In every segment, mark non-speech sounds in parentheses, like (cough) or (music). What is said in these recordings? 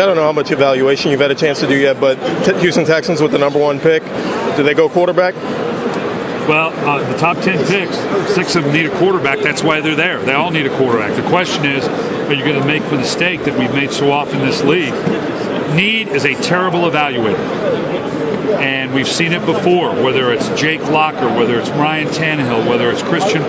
I don't know how much evaluation you've had a chance to do yet, but Houston Texans with the number one pick, do they go quarterback? Well, uh, the top 10 picks, six of them need a quarterback. That's why they're there. They all need a quarterback. The question is, are you going to make for the mistake that we've made so often in this league? Need is a terrible evaluator. And we've seen it before, whether it's Jake Locker, whether it's Ryan Tannehill, whether it's Christian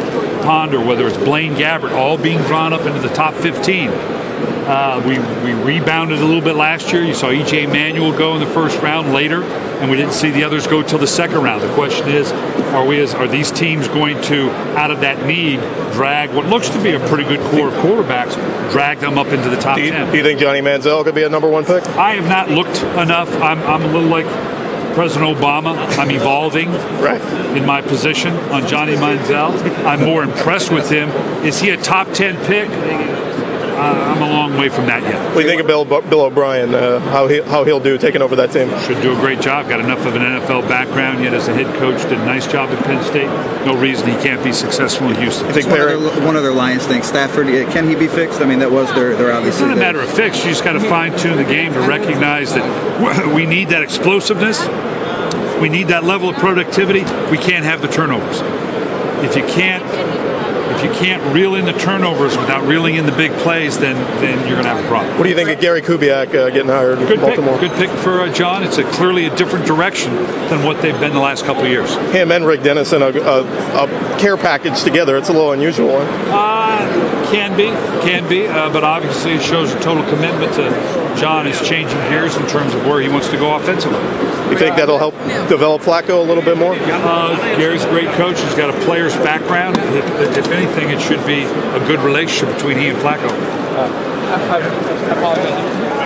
Ponder, whether it's Blaine Gabbert, all being drawn up into the top 15. Uh, we, we rebounded a little bit last year. You saw EJ Manuel go in the first round later, and we didn't see the others go till the second round. The question is, are we as are these teams going to, out of that need, drag what looks to be a pretty good core of quarterbacks, drag them up into the top do you, ten? Do you think Johnny Manziel could be a number one pick? I have not looked enough. I'm, I'm a little like President Obama. I'm evolving right. in my position on Johnny Manziel. I'm more impressed with him. Is he a top 10 pick? Uh, I'm a long way from that yet. What do you think of Bill, Bill O'Brien? Uh, how he how he'll do taking over that team? Should do a great job. Got enough of an NFL background yet as a head coach. Did a nice job at Penn State. No reason he can't be successful in Houston. You think one, other, one other Lions thing, Stafford, can he be fixed? I mean, that was their their obviously. It's not a matter of fix. You just got to fine tune the game to recognize that (laughs) we need that explosiveness. We need that level of productivity. We can't have the turnovers. If you can't if you can't reel in the turnovers without reeling in the big plays, then then you're going to have a problem. What do you think of Gary Kubiak uh, getting hired Good in Baltimore? Pick. Good pick for uh, John. It's a clearly a different direction than what they've been the last couple of years. Him and Rick Dennison, a, a, a care package together. It's a little unusual. Uh, can be, can be, uh, but obviously it shows a total commitment to John is changing gears in terms of where he wants to go offensively. You think that'll help develop Flacco a little bit more? Uh, Gary's a great coach. He's got a player's background. If, if anything, it should be a good relationship between he and Flacco. Uh, I, I apologize.